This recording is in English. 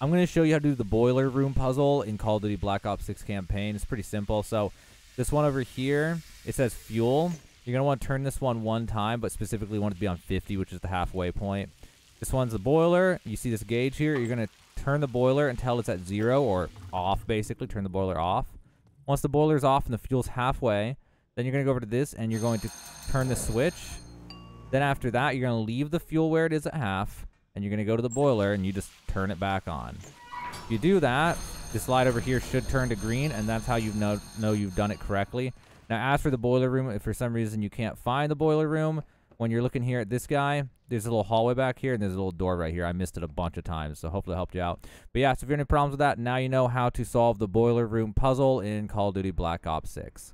I'm going to show you how to do the boiler room puzzle in Call of Duty Black Ops 6 campaign. It's pretty simple. So this one over here, it says fuel. You're going to want to turn this one one time, but specifically want it to be on 50, which is the halfway point. This one's the boiler. You see this gauge here. You're going to turn the boiler until it's at zero or off, basically. Turn the boiler off. Once the boiler's off and the fuel's halfway, then you're going to go over to this and you're going to turn the switch. Then after that, you're going to leave the fuel where it is at half and you're going to go to the boiler and you just turn it back on. If you do that, this light over here should turn to green, and that's how you know, know you've done it correctly. Now, as for the boiler room, if for some reason you can't find the boiler room, when you're looking here at this guy, there's a little hallway back here, and there's a little door right here. I missed it a bunch of times, so hopefully it helped you out. But yeah, so if you have any problems with that, now you know how to solve the boiler room puzzle in Call of Duty Black Ops 6.